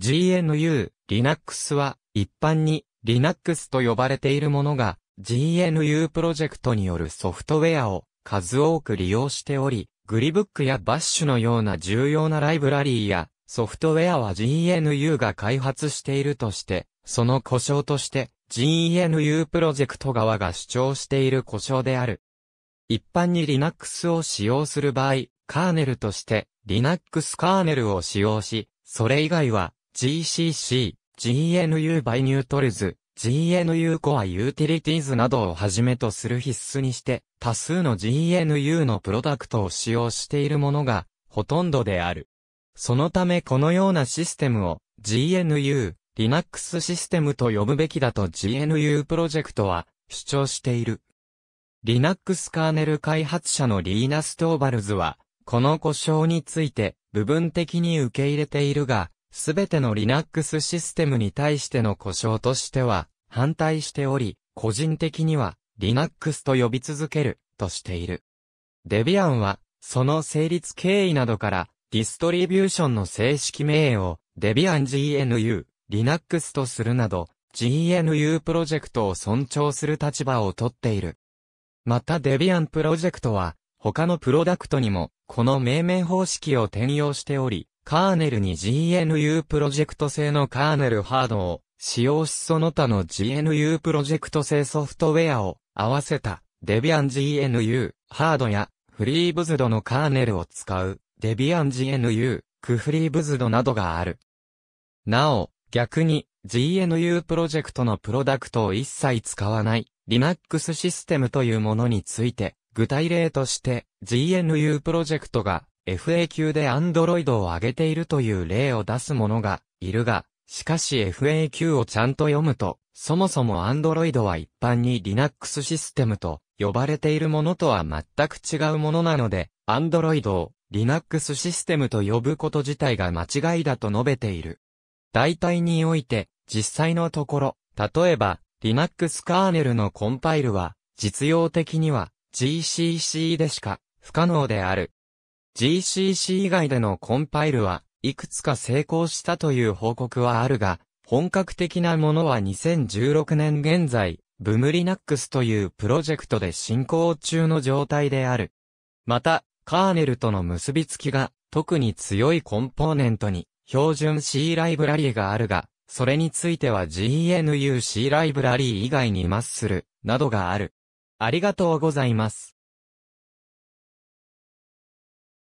GNU、Linux は一般に Linux と呼ばれているものが GNU プロジェクトによるソフトウェアを数多く利用しており、グリブックやバッシュのような重要なライブラリーやソフトウェアは GNU が開発しているとして、その故障として GNU プロジェクト側が主張している故障である。一般に Linux を使用する場合、カーネルとして Linux カーネルを使用し、それ以外は GCC、GNU by Neutrals、GNU Core Utilities などをはじめとする必須にして、多数の GNU のプロダクトを使用しているものがほとんどである。そのためこのようなシステムを GNU、Linux システムと呼ぶべきだと GNU プロジェクトは主張している。Linux カーネル開発者のリーナ・ストーバルズは、この故障について部分的に受け入れているが、すべての Linux システムに対しての故障としては反対しており、個人的には Linux と呼び続けるとしている。デビアンは、その成立経緯などからディストリビューションの正式名をデビアン GNU、Linux とするなど、GNU プロジェクトを尊重する立場をとっている。またデビアンプロジェクトは、他のプロダクトにも、この命名方式を転用しており、カーネルに GNU プロジェクト製のカーネルハードを使用しその他の GNU プロジェクト製ソフトウェアを合わせたデビアン GNU ハードやフリーブズドのカーネルを使うデビアン GNU、クフリーブズドなどがある。なお、逆に GNU プロジェクトのプロダクトを一切使わない Linux システムというものについて、具体例として GNU プロジェクトが FAQ で Android を上げているという例を出す者がいるが、しかし FAQ をちゃんと読むと、そもそも Android は一般に Linux システムと呼ばれているものとは全く違うものなので、Android を Linux システムと呼ぶこと自体が間違いだと述べている。大体において、実際のところ、例えば、Linux カーネルのコンパイルは、実用的には GCC でしか不可能である。GCC 以外でのコンパイルはいくつか成功したという報告はあるが、本格的なものは2016年現在、ブムリナックスというプロジェクトで進行中の状態である。また、カーネルとの結びつきが特に強いコンポーネントに標準 C ライブラリーがあるが、それについては GNU C ライブラリー以外にマッスルなどがある。ありがとうございます。